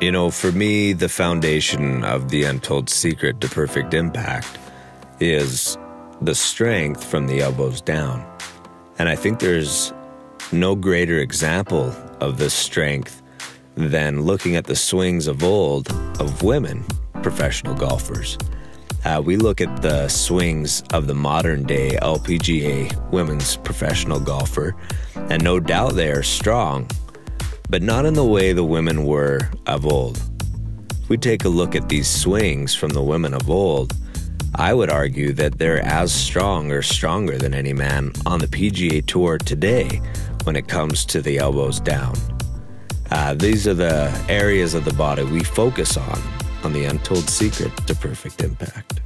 You know, for me, the foundation of the untold secret to perfect impact is the strength from the elbows down. And I think there's no greater example of this strength than looking at the swings of old of women professional golfers. Uh, we look at the swings of the modern day LPGA women's professional golfer, and no doubt they are strong, but not in the way the women were of old. If we take a look at these swings from the women of old, I would argue that they're as strong or stronger than any man on the PGA Tour today when it comes to the elbows down. Uh, these are the areas of the body we focus on on the untold secret to perfect impact.